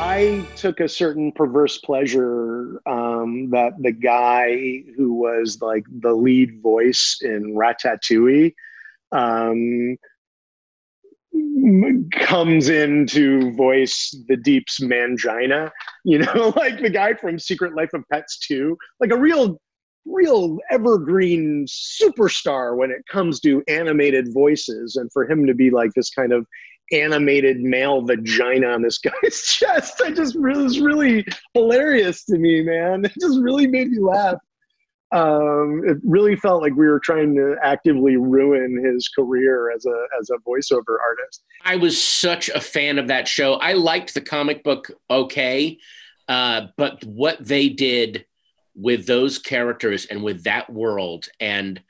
I took a certain perverse pleasure um, that the guy who was like the lead voice in Ratatouille um, comes in to voice the Deep's Mangina. You know, like the guy from Secret Life of Pets 2, like a real, real evergreen superstar when it comes to animated voices. And for him to be like this kind of animated male vagina on this guy's chest. I just was really hilarious to me, man. It just really made me laugh. Um, it really felt like we were trying to actively ruin his career as a as a voiceover artist. I was such a fan of that show. I liked the comic book okay, uh, but what they did with those characters and with that world and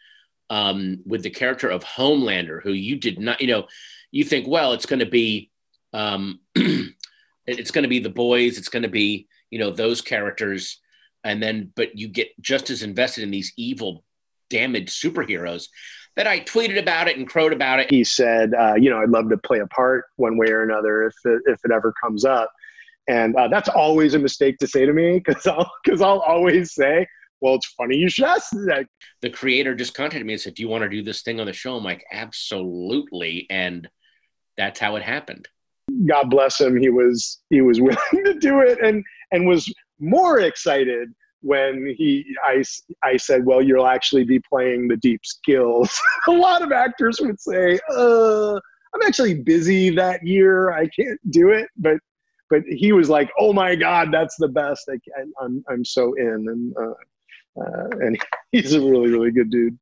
um, with the character of Homelander, who you did not, you know, you think, well, it's going to be, um, it's going to be the boys, it's going to be, you know, those characters, and then, but you get just as invested in these evil, damaged superheroes that I tweeted about it and crowed about it. He said, uh, you know, I'd love to play a part one way or another if it, if it ever comes up. And uh, that's always a mistake to say to me because I'll I'll always say, well, it's funny you should ask that. The creator just contacted me and said, "Do you want to do this thing on the show?" I'm like, "Absolutely!" And that's how it happened. God bless him. He was he was willing to do it and and was more excited when he I, I said, well, you'll actually be playing the Deep's gills. a lot of actors would say, uh, I'm actually busy that year. I can't do it. But but he was like, oh my God, that's the best. I, am I'm, I'm so in. And, uh, uh, and he's a really, really good dude.